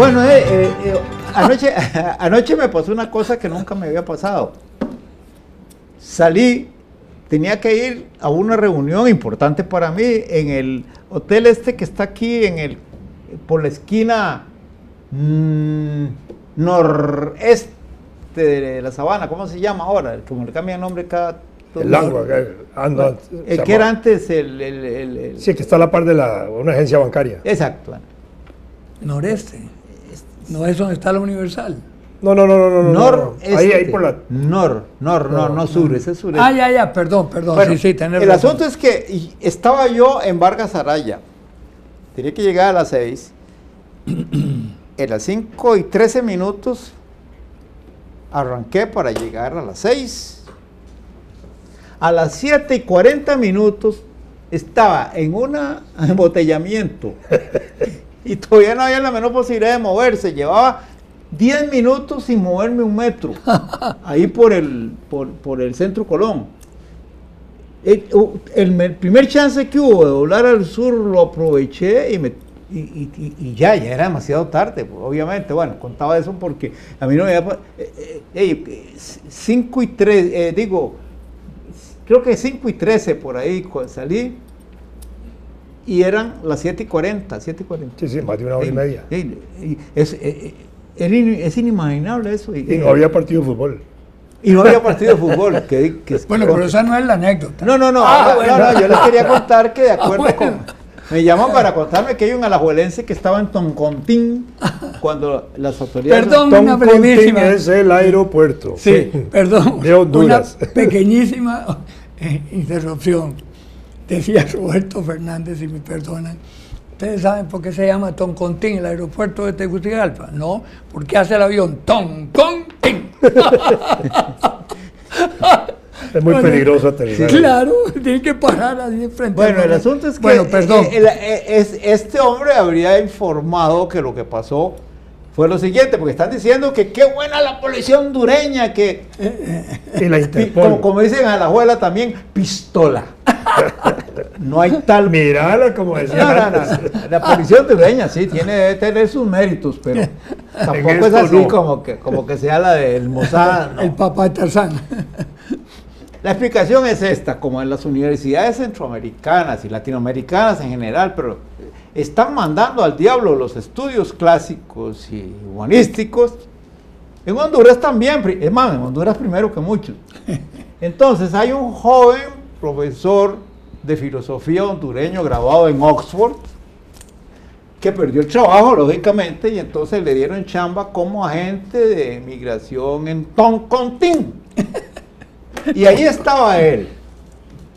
Bueno, eh, eh, eh, anoche, anoche me pasó una cosa que nunca me había pasado. Salí, tenía que ir a una reunión importante para mí en el hotel este que está aquí en el por la esquina mm, noreste de la sabana, ¿cómo se llama ahora? Como le cambia el nombre cada El agua, ah, el que era antes el, el- el- el- Sí, que está a la par de la, una agencia bancaria. exacto. Noreste. No es donde está la Universal. No, no, no, no, no. no, no. Noreste. Ahí, ahí por la. Nor, nor, no, no, sur, ese es sur. Ah, ya, ya, perdón, perdón. Bueno, sí, sí, tenés el razón. asunto es que estaba yo en Vargas Araya. Tenía que llegar a las 6. en las 5 y 13 minutos arranqué para llegar a las 6. A las 7 y 40 minutos estaba en un embotellamiento y todavía no había la menor posibilidad de moverse. Llevaba 10 minutos sin moverme un metro, ahí por el, por, por el centro Colón. El, u- el me- primer chance que hubo de doblar al sur lo aproveché y, me, y, y- ya, ya era demasiado tarde, pues, obviamente. Bueno, contaba eso porque a mí no me había... 5 y 3, digo, creo que 5 y 13 por ahí salí y eran las 7 y 40, 7 y 40. Sí, sí, más de una hora y media. ey, es, eh, eh, es inimaginable eso. Y no había partido de fútbol. y no había partido de fútbol. Que, que- Bueno, pero esa no es la anécdota. no, no, no, Ah, no, bueno. no, no, yo les quería contar que de acuerdo Ah, bueno. con... Me llaman para contarme que hay un alajuelense que estaba en Toncontín cuando las autoridades... Perdón. Una brevísima. es el aeropuerto. Sí, perdón. De Honduras. Una pequeñísima eh, interrupción. Decía Roberto Fernández, si me perdonan. ¿Ustedes saben por qué se llama Toncontín el aeropuerto de Tegucigalpa? No, porque hace el avión Toncontín. Es muy Bueno, peligroso aterrizar. Claro, tiene que parar así frente Bueno, a el asunto es que Bueno, perdón. eh, el- eh, es- este hombre habría informado que lo que pasó fue lo siguiente, porque están diciendo que qué buena la policía hondureña, que Y la pi- Interpol. como, como dicen a la abuela también, pistola. No hay tal Mirala como decía No, no, no. La policía hondureña sí tiene debe tener sus méritos, pero tampoco es así como que como que sea la del Mossad. no. El papá de Tarzán. La explicación es esta, como en las universidades centroamericanas y latinoamericanas en general, pero están mandando al diablo los estudios clásicos y humanísticos. En Honduras también, es más, en Honduras primero que muchos. Entonces hay un joven profesor de filosofía hondureño graduado en Oxford que perdió el trabajo, lógicamente, y entonces le dieron chamba como agente de migración en Toncontín. Y ahí estaba él,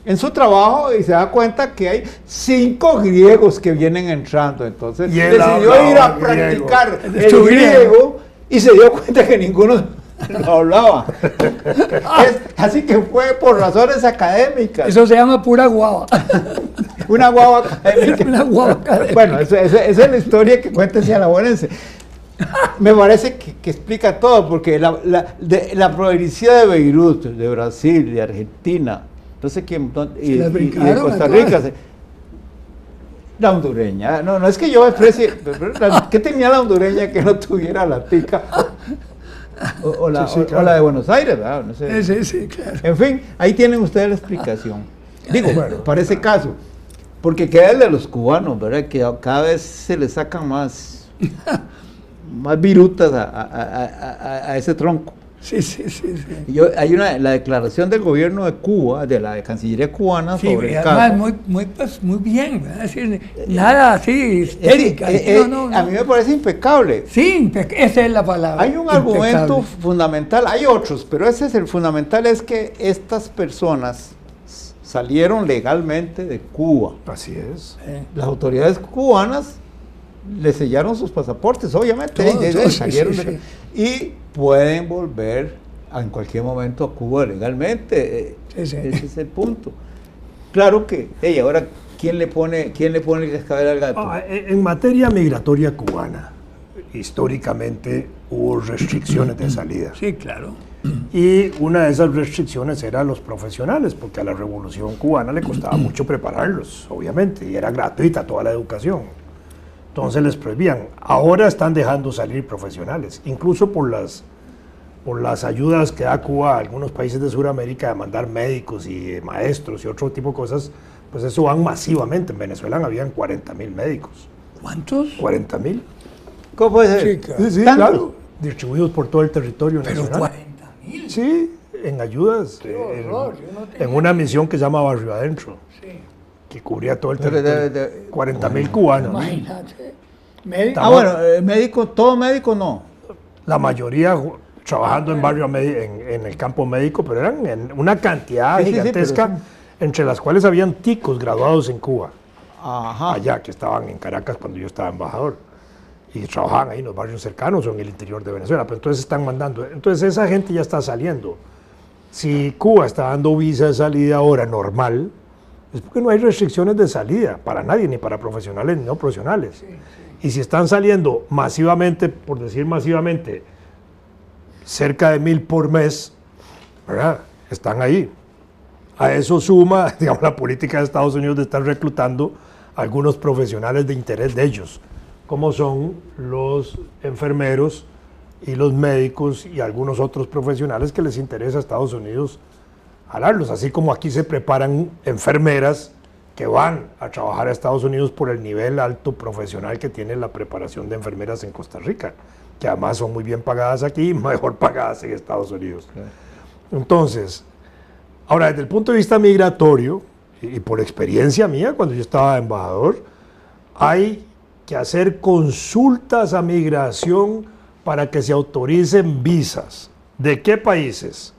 en su trabajo, y se da cuenta que hay cinco griegos que vienen entrando. Entonces Y él decidió hablaba ir a griego. practicar el Su griego. griego y se dio cuenta que ninguno lo hablaba. Es- así que fue por razones académicas. Eso se llama pura guava. Una guava académica. Una guava académica. Bueno, esa, esa- esa es la historia que cuenta ese alajuelense. Me parece que, que explica todo, porque la, la, de- la provincia de Beirut, de Brasil, de Argentina, sé quién, y, Se y- brincaron Costa Rica, se- la hondureña, no, no es que yo la- ¿qué tenía la hondureña que no tuviera la tica? O, o la, Sí, sí, o- o claro. la de Buenos Aires, ¿verdad? No sé. Sí, sí, claro. En fin, ahí tienen ustedes la explicación. Digo, Bueno. para ese caso, porque queda el de los cubanos, ¿verdad? Que cada vez se le sacan más, más virutas a- a- a- a ese tronco. Sí, sí, sí. sí. Yo- hay una, la declaración del gobierno de Cuba, de la Cancillería cubana Sí, sobre el además caso. muy, muy, pues, muy bien, decir, nada así histérica. eh, eh, no, no, A mí me parece impecable. Sí, impe- esa es la palabra. Hay un impecable. argumento fundamental, hay otros, pero ese es el fundamental, es que estas personas salieron legalmente de Cuba. Así es. Eh, Las autoridades cubanas le sellaron sus pasaportes, obviamente, Todo, y- sí, salieron sí, y pueden volver en cualquier momento a Cuba legalmente. eh, Sí, sí. Ese es el punto. Claro que, hey, ahora, ¿quién le pone, quién le pone el cascabel al gato? Ah, en en materia migratoria cubana, históricamente hubo restricciones de salida. sí, claro. Y una de esas restricciones era los profesionales, porque a la revolución cubana le costaba mucho prepararlos, obviamente, y era gratuita toda la educación. Entonces les prohibían. Ahora están dejando salir profesionales, incluso por las, por las ayudas que da Cuba a algunos países de Sudamérica de mandar médicos y maestros y otro tipo de cosas, pues eso van masivamente. En Venezuela habían 40 mil médicos. ¿Cuántos? 40 mil. ¿Cómo puede ser? Chica. Sí, sí, claro. Distribuidos por todo el territorio Pero nacional. 40 mil. Sí, en ayudas. Qué horror, en, yo no tenía en una misión que se llama Barrio Adentro, Sí. Que cubría todo el territorio. de- 40 mil cubanos. ¿no? Imagínate. Médico. Ah, bueno, eh, médico, todo médico no. La mayoría trabajando en barrio en, en el campo médico, pero eran en una cantidad Sí, sí, sí, gigantesca, entre las cuales habían ticos graduados en Cuba, Ajá. allá, que estaban en Caracas cuando yo estaba embajador. Y trabajaban ahí en los barrios cercanos o en el interior de Venezuela. Pero entonces están mandando. Entonces esa gente ya está saliendo. Si Cuba está dando visa de salida ahora normal, es porque no hay restricciones de salida para nadie, ni para profesionales ni no profesionales. Y si están saliendo masivamente, por decir masivamente, cerca de mil por mes, ¿verdad? Están ahí. A eso suma, digamos, la política de Estados Unidos de estar reclutando algunos profesionales de interés de ellos, como son los enfermeros y los médicos y algunos otros profesionales que les interesa a Estados Unidos jalarlos, así como aquí se preparan enfermeras que van a trabajar a Estados Unidos por el nivel alto profesional que tiene la preparación de enfermeras en Costa Rica, que además son muy bien pagadas aquí y mejor pagadas en Estados Unidos. Entonces, ahora desde el punto de vista migratorio, y y por experiencia mía, cuando yo estaba embajador, hay que hacer consultas a migración para que se autoricen visas. ¿De qué países?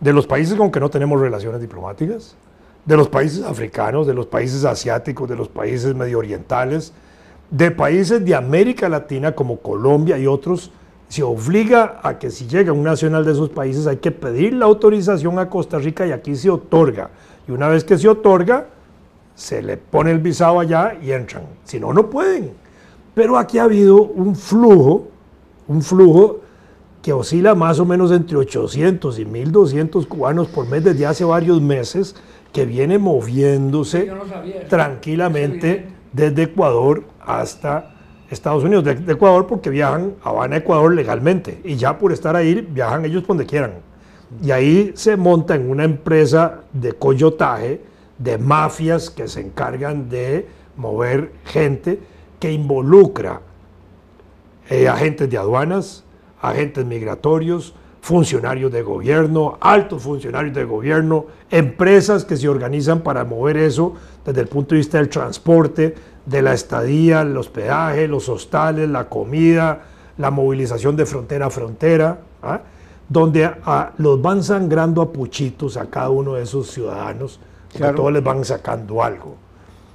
De los países con que no tenemos relaciones diplomáticas, de los países africanos, de los países asiáticos, de los países medio orientales, de países de América Latina como Colombia y otros, se obliga a que si llega un nacional de esos países hay que pedir la autorización a Costa Rica y aquí se otorga. Y una vez que se otorga, se le pone el visado allá y entran. Si no, no pueden. Pero aquí ha habido un flujo, un flujo que oscila más o menos entre 800 y 1200 cubanos por mes desde hace varios meses, que viene moviéndose no sabía tranquilamente desde Ecuador hasta Estados Unidos. De, de Ecuador porque viajan a Habana, Ecuador legalmente. Y ya por estar ahí, viajan ellos por donde quieran. Y ahí se monta en una empresa de coyotaje, de mafias que se encargan de mover gente que involucra eh, agentes de aduanas, agentes migratorios, funcionarios de gobierno, altos funcionarios de gobierno, empresas que se organizan para mover eso desde el punto de vista del transporte, de la estadía, el hospedaje, los hostales, la comida, la movilización de frontera a frontera, ¿ah? donde a- los van sangrando a puchitos a cada uno de esos ciudadanos, porque Claro. todos les van sacando algo.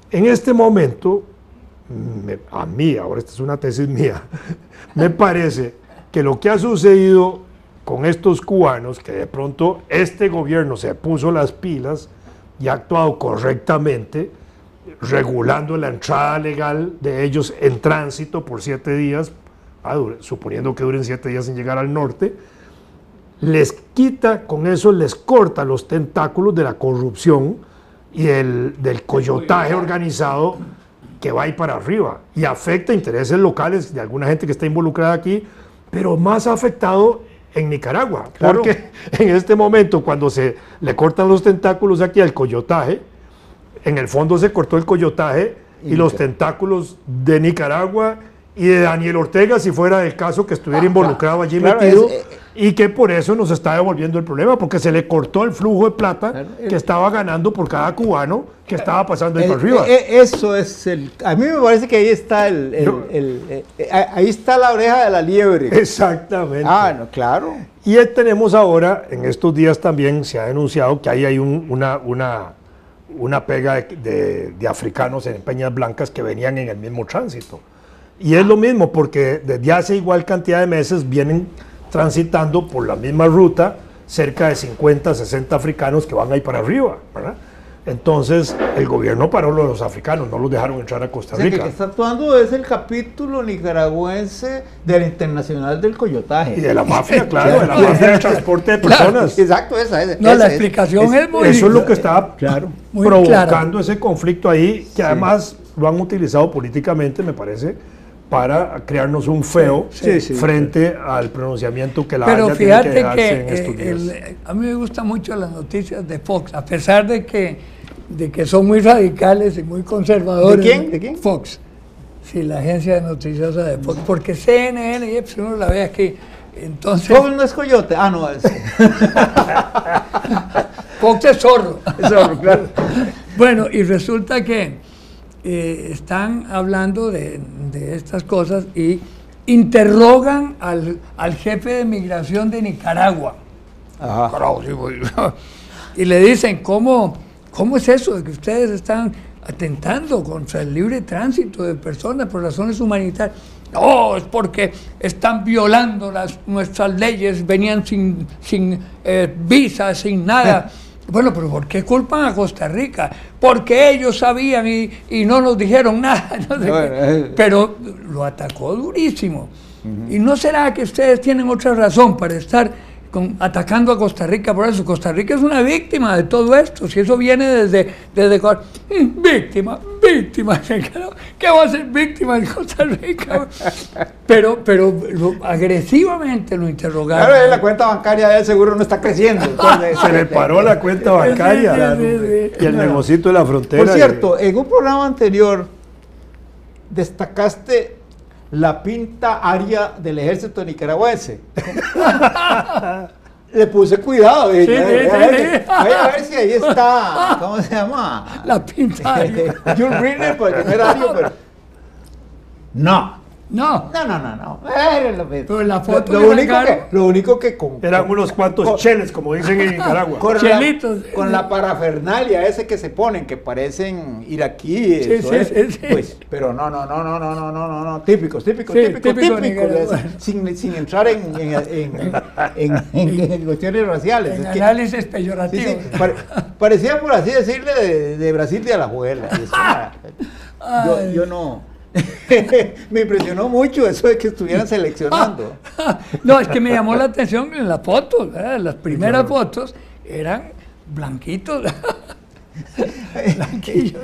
En este momento, me- a mí, ahora esta es una tesis mía, me parece que lo que ha sucedido con estos cubanos, que de pronto este gobierno se puso las pilas y ha actuado correctamente, regulando la entrada legal de ellos en tránsito por siete días, ah, suponiendo que duren siete días sin llegar al norte, les quita, con eso les corta los tentáculos de la corrupción y el, del coyotaje organizado que va ahí para arriba y afecta intereses locales de alguna gente que está involucrada aquí, pero más afectado en Nicaragua, Claro. porque en este momento cuando se le cortan los tentáculos aquí al coyotaje, en el fondo se cortó el coyotaje y, Y los tentáculos de Nicaragua y de Daniel Ortega, si fuera del caso que estuviera involucrado allí Claro, metido, es, eh, y que por eso nos está devolviendo el problema, porque se le cortó el flujo de plata Claro, el- que estaba ganando por cada cubano que estaba pasando ahí Eh, para arriba. eh, eh, eso es el. A mí me parece que ahí está el. el- el- eh, eh, ahí está la oreja de la liebre. Exactamente. Ah, no, claro. Y eh, tenemos ahora, en estos días también se ha denunciado que ahí hay un- una, una, una pega de, de- de africanos en Peñas Blancas que venían en el mismo tránsito. Y es lo mismo, porque desde hace igual cantidad de meses vienen transitando por la misma ruta cerca de 50, 60 africanos que van ahí para arriba, ¿verdad? Entonces, el gobierno paró los africanos, no los dejaron entrar a Costa O sea, que Rica. el que está actuando es el capítulo nicaragüense de la Internacional del Coyotaje. Y de la mafia, claro, de la mafia del transporte de personas. Exacto, esa es. No, esa la explicación es- es, muy Eso es lo que está Claro. Provocando ese conflicto ahí, que además lo han utilizado políticamente, me parece, para crearnos un feo Sí, sí, frente al pronunciamiento que la Pero Haya tiene fíjate darse que, en estos eh, días. el- a mí me gustan mucho las noticias de Fox, a pesar de que, de que son muy radicales y muy conservadores. ¿De quién? ¿De quién? Fox. Sí, la agencia de noticiosa de Fox. Porque CNN, y pues uno la ve aquí. Entonces, Fox no es coyote. Ah, no, es. Fox es zorro. Eso, claro. Bueno, y resulta que eh, están hablando de, de estas cosas y interrogan al, al jefe de migración de Nicaragua. Ajá. Y le dicen, ¿cómo, ¿cómo es eso de que ustedes están atentando contra el libre tránsito de personas por razones humanitarias? No, es porque están violando las, nuestras leyes, venían sin, sin eh, visa, sin nada. Bueno, pero ¿por qué culpan a Costa Rica? Porque ellos sabían y, y no nos dijeron nada. no sé. Bueno, eh. Pero lo atacó durísimo. ¿Y no será que ustedes tienen otra razón para estar con- atacando a Costa Rica por eso? Costa Rica es una víctima de todo esto. Si eso viene desde... desde Mm, víctima, víctima. ¿Qué va a ser víctima de Costa Rica? Pero, pero lo- agresivamente lo interrogaron. Claro, la cuenta bancaria de él seguro no está creciendo. entonces, Se le paró la cuenta bancaria Sí, sí, sí, sí. y el negocito de la frontera. Por cierto, en un programa anterior destacaste la pinta aria del ejército nicaragüense. Le puse cuidado. Sí, sí, "Vaya, sí, vaya, sí. vaya a ver si ahí está. ¿Cómo se llama? La pinta aria. Jules Briner, porque no era ario, pero. No. No, No, no, no, no. Era lo mismo. Pero en la foto lo, único que, lo único que con, Eran unos cuantos con- cheles, como dicen en Nicaragua. con, Chelitos. la, con la parafernalia ese que se ponen, que parecen iraquíes, Sí, sí, es- sí, sí. pues, pero no, no, no, no, no, no, no, no, no, típicos, típicos, Sí, típicos, típico típicos, es- sin, sin entrar en, en, en, en- en- en cuestiones raciales. en es análisis sí, peyorativo. sí, pare- parecía, por así decirle, de, de Brasil de eso era- yo, yo no... Me impresionó mucho eso de que estuvieran seleccionando. No, es que me llamó la atención en las fotos, ¿verdad? las primeras fotos eran blanquitos. Blanquillos.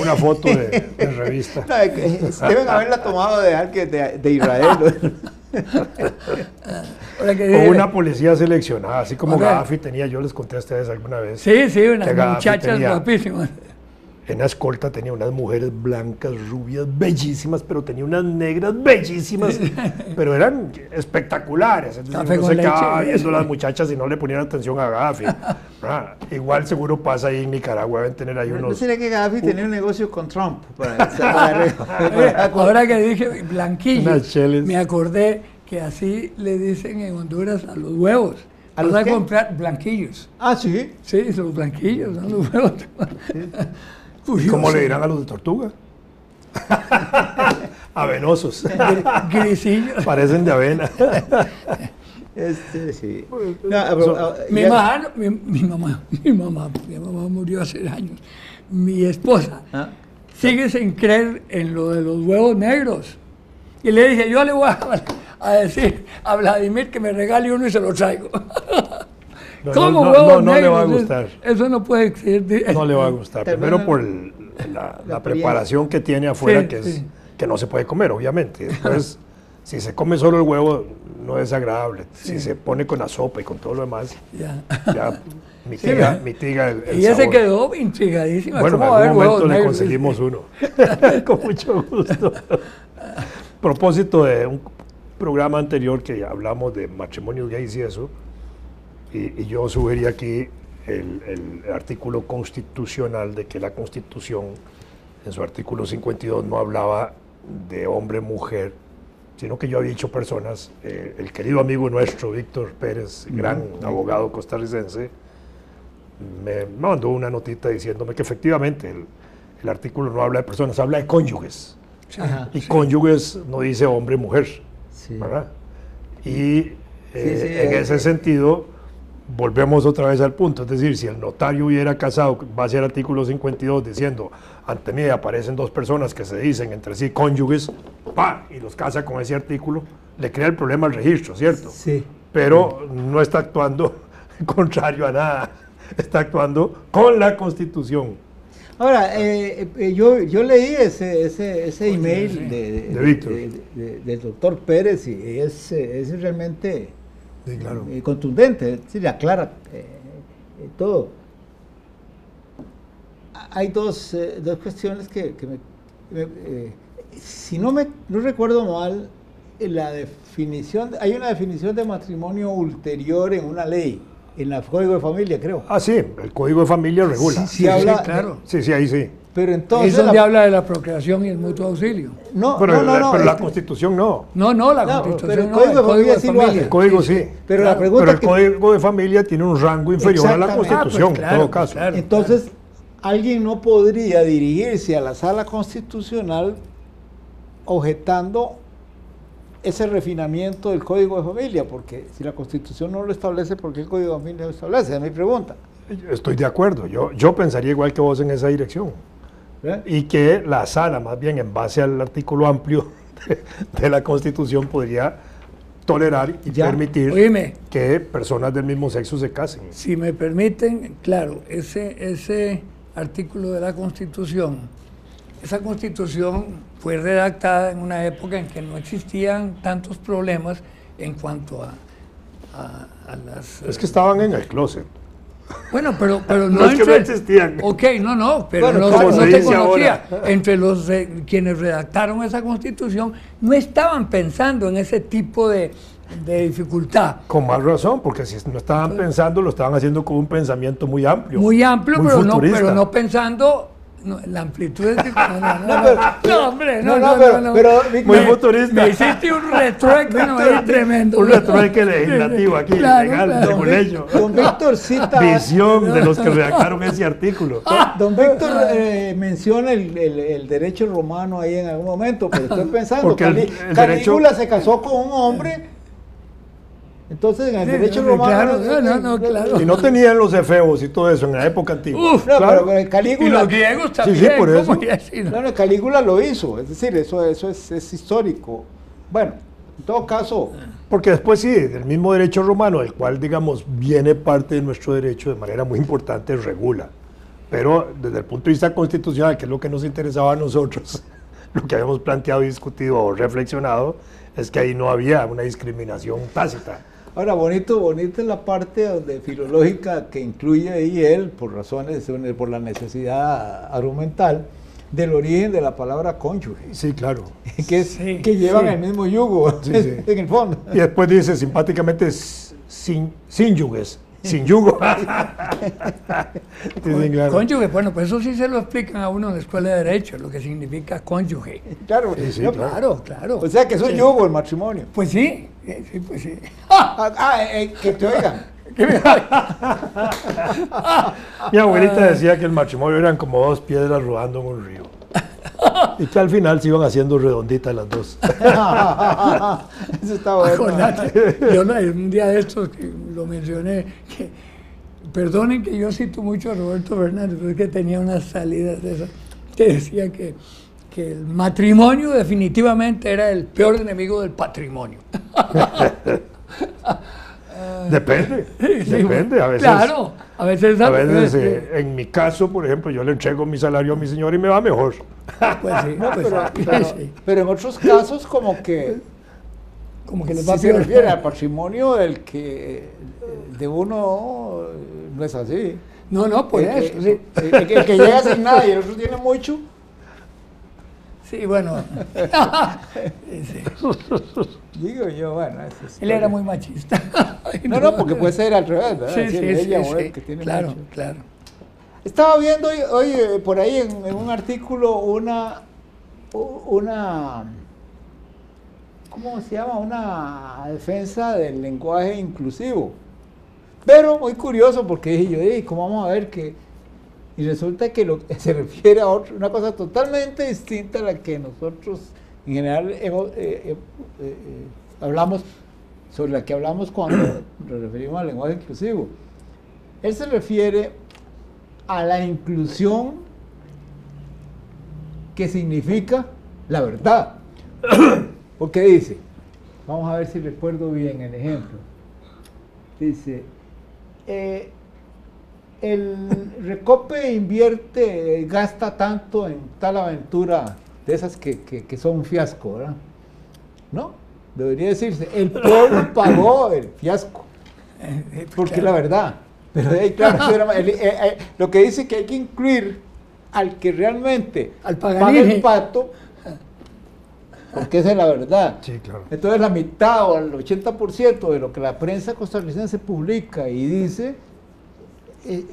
Una foto de, de revista. No, eh, deben haberla tomado de alguien de, de Israel. O una policía seleccionada, así como. Gaddafi tenía, yo les conté a ustedes alguna vez. Sí, sí, unas muchachas guapísimas. En la escolta tenía unas mujeres blancas, rubias, bellísimas, pero tenía unas negras bellísimas, pero eran espectaculares. Entonces no se quedaba viendo las muchachas y no le ponían atención a Gaddafi. Ah, igual seguro pasa ahí en Nicaragua, deben tener ahí ¿No unos... sería que Gaddafi tenía un negocio con Trump? Para, para- Oye, para- Ahora que dije cheles. me acordé que así le dicen en Honduras a los huevos. ¿A los a comprar blanquillos. Ah, sí. Sí, son los blanquillos, son los huevos. ¿Cómo le dirán a los de tortuga? Avenosos. Grisillos. Parecen de avena. Este, sí. No, pero, ah, Mi mamá, no, mi, mi mamá, mi mamá, mi mamá murió hace años. Mi esposa Ah, sigue sin creer en lo de los huevos negros. Y le dije, yo le voy a, a decir a Vladimir que me regale uno y se lo traigo. No, ¿Cómo no, huevos no, no le negros? va a gustar. Eso no puede existir. No le va a gustar. Termina- Primero por el- la, la preparación que tiene afuera, Sí, que, es, sí. que no se puede comer, obviamente. Después, si se come solo el huevo, no es agradable. Si se pone con la sopa y con todo lo demás, Ya. ya mitiga, mitiga el, el Y ella se quedó intrigadísima. Bueno, en ¿Cómo va a haber algún momento le negros? conseguimos uno. Con mucho gusto. Propósito de un programa anterior que hablamos de matrimonios gays y eso, y, y yo sugerí aquí el, el artículo constitucional de que la Constitución, en su artículo 52, no hablaba de hombre-mujer, sino que yo había dicho personas, eh, el querido amigo nuestro, Víctor Pérez, gran abogado costarricense, me mandó una notita diciéndome que efectivamente el, el artículo no habla de personas, habla de cónyuges. Ajá. Y cónyuges no dice hombre-mujer, Sí. ¿verdad? Y eh, sí, en eh, ese eh. sentido, volvemos otra vez al punto. Es decir, si el notario hubiera casado, va a ser artículo 52 diciendo, ante mí aparecen dos personas que se dicen entre sí cónyuges, pa, y los casa con ese artículo, le crea el problema al registro, ¿cierto? Sí. Pero no está actuando contrario a nada, está actuando con la Constitución. Ahora, eh, eh, yo, yo leí ese, ese, ese Oye, email sí. de, de- del doctor Pérez y es, es realmente Sí, claro. eh, contundente, sí, le aclara eh, eh, todo. Hay dos, dos cuestiones que, que me, me- si no me no recuerdo mal, la definición, hay una definición de matrimonio ulterior en una ley, en el Código de Familia, creo. Ah, sí, el Código de Familia regula. Sí, sí habla- claro. Sí, sí, ahí sí. Pero es entonces... donde la- habla de la procreación y el mutuo auxilio. no, pero no, no, la, no, pero la este- Constitución no. No, no, la No, constitución pero el no, Código de Familia sí lo hace. El Código sí. Pero Claro, la pregunta Pero el que- Código de Familia tiene un rango inferior a la. Constitución, Ah, pues claro, en todo pues caso. claro. Entonces, alguien no podría dirigirse a la sala constitucional objetando ese refinamiento del Código de Familia, porque si la Constitución no lo establece, ¿por qué el Código de Familia lo establece? Es mi pregunta. Estoy de acuerdo. Yo, yo pensaría igual que vos en esa dirección. ¿Verdad? Y que la sala, más bien en base al artículo amplio de, de la Constitución, podría tolerar y Ya. permitir Oíme, que personas del mismo sexo se casen. si me permiten, claro, ese, ese artículo de la Constitución, esa Constitución fue redactada en una época en que no existían tantos problemas en cuanto a, a- a las... Es que estaban en el closet. Bueno, pero, pero no, No es que no entre- existían. Ok, no, no, pero Bueno, no, no dice conocía. ahora. Entre los re- quienes redactaron esa constitución no estaban pensando en ese tipo de, de dificultad. Con más razón, porque si no estaban pensando, lo estaban haciendo con un pensamiento muy amplio. Muy amplio, muy pero, no, pero no pensando no, la amplitud de... No, no, no, No, no, pero- no, hombre, no, no, no, no, pero- no, no. pero, Vic- Muy Me- futurista. Me hiciste un retruéque no, es tremendo. Un retruéque legislativo aquí, Claro, legal, claro. de colegio. Don Víctor cita... Visión de los que redactaron ese artículo. Don Víctor eh, menciona el, el- el derecho romano ahí en algún momento, pero estoy pensando, Porque el Calígula derecho- se casó con un hombre, entonces en el Sí, derecho no, romano... claro, no, no, no, claro. Y no tenían los efebos y todo eso en la época antigua. Uf, No, Claro. pero, pero Y Calígula... los griegos también. sí, por eso. ¿cómo y no, Calígula lo hizo, es decir, eso, eso es, es histórico. Bueno, en todo caso, Porque después sí, del mismo derecho romano, del cual, digamos, viene parte de nuestro derecho de manera muy importante, regula. Pero desde el punto de vista constitucional, que es lo que nos interesaba a nosotros, lo que habíamos planteado y discutido o reflexionado, es que ahí no había una discriminación tácita. Ahora bonito, bonito es la parte donde filológica que incluye ahí él, por razones, por la necesidad argumental, del origen de la palabra cónyuge, Sí, claro. que, es, Sí, que llevan sí. el mismo yugo Sí, sí. en el fondo. Y después dice simpáticamente sin, sin yugues, sin yugo. Dicen, claro. Cónyuge, bueno, pues eso sí se lo explican a uno en la escuela de Derecho, lo que significa cónyuge. Claro, Sí, sí, no, claro. Claro, o sea que es un yugo el matrimonio. Pues sí, eh, sí, pues sí. Ah, ah, eh, que te oigan. Mi abuelita decía que el matrimonio eran como dos piedras rodando en un río. Y que al final se iban haciendo redonditas las dos. Eso está bueno. Acordate, yo un día de estos que lo mencioné, que perdonen que yo cito mucho a Roberto Fernández, pero es que tenía unas salidas de esas, que decía que, que el matrimonio definitivamente era el peor enemigo del patrimonio. Depende, Sí, depende. A veces, Claro, a veces, a veces eh, en mi caso, por ejemplo, yo le entrego mi salario a mi señor y me va mejor. pues sí, No, pues pero, sí, pero- sí. pero en otros casos como que como que les si va se refiere al patrimonio del que de uno no es así. No, no, por El que- eso, sí. el, el que, el que llega sin nada y el otro tiene mucho. Sí, bueno. Digo yo, bueno, eso es- Él era muy machista. No, no, porque puede ser al revés, ¿verdad? Sí, sí, sí, ella o él sí. que tiene Claro, mucho. claro. Estaba viendo hoy, hoy, por ahí en, en un artículo una, una, ¿cómo se llama? Una defensa del lenguaje inclusivo. Pero muy curioso porque dije yo, "Ey, ¿cómo vamos a ver que...? Y resulta que lo, se refiere a otra, una cosa totalmente distinta a la que nosotros en general hemos, eh, eh, eh, hablamos, sobre la que hablamos cuando nos referimos al lenguaje inclusivo. Él se refiere a la inclusión que significa la verdad. Porque dice, vamos a ver si recuerdo bien el ejemplo. Dice, eh, el Recope invierte, gasta tanto en tal aventura de esas que, que- que son un fiasco, ¿verdad? No, debería decirse, el pueblo pagó el fiasco, Eh, porque es la verdad. Pero ahí, claro, eso era- el- eh, eh, lo que dice que hay que incluir al que realmente Al paga el pato, porque esa es la verdad. Sí, claro. Entonces la mitad o el 80% de lo que la prensa costarricense publica y dice, eh,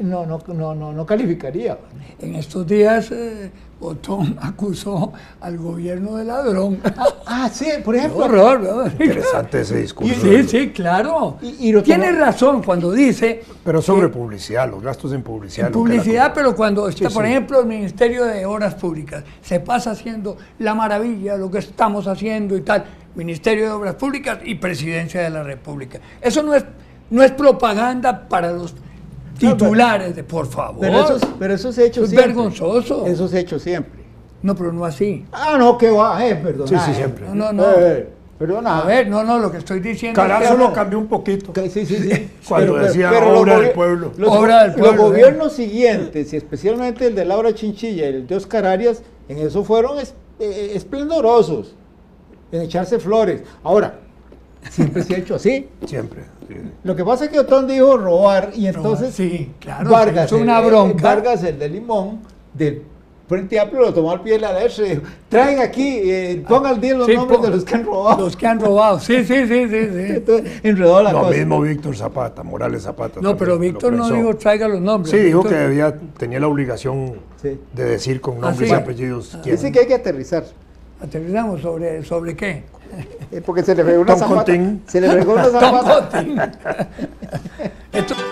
no, no, no, no, no calificaría. En estos días, eh, Botón acusó al gobierno de ladrón. Ah, sí, por Qué ejemplo. horror, ¿verdad? Interesante ese discurso. Sí, sí, claro. Y- y lo Tiene razón cuando dice Pero sobre que- publicidad, los gastos en publicidad. en publicidad, pero cuando está, Sí, por sí. ejemplo, el Ministerio de Obras Públicas se pasa haciendo la maravilla, lo que estamos haciendo y tal, Ministerio de Obras Públicas y Presidencia de la República. Eso no es, no es propaganda para los titulares de por favor. Pero eso, pero eso se ha hecho Es siempre. vergonzoso. Eso se ha hecho siempre. No, pero no así. Ah, no, que va, eh, perdona. Sí, sí, eh. siempre. No, no, no. Eh, perdona. A ver, no, no, lo que estoy diciendo es Carazo que- lo cambió un poquito. Que Sí, sí, sí. Cuando decía obra del pueblo. Los, Obra del pueblo, los ¿eh? gobiernos siguientes, y especialmente el de Laura Chinchilla y el de Oscar Arias, en eso fueron es- eh, esplendorosos, en echarse flores. Ahora, siempre se ha hecho así. Siempre. sí. Lo que pasa es que Otón dijo robar, y entonces sí, claro, Vargas, es una el- el- bronca. Vargas, el de Limón, del Frente Amplio, lo tomó al pie de la letra y dijo, traigan aquí, eh, pongan al día los Sí, nombres de los que han robado. Los que han robado. Sí, sí, sí, sí. sí. Entonces, enredó la Lo cosa. mismo Víctor Zapata, Morales Zapata. No, pero Víctor lo no dijo traiga los nombres. Sí, dijo que debía, tenía la obligación Sí. de decir con Ah, nombres sí. y apellidos quién. Dice que hay que aterrizar. Aterrizamos sobre, sobre qué. Porque se le fregó una Tom zapata. Contín. Se le fregó una Tom zapata.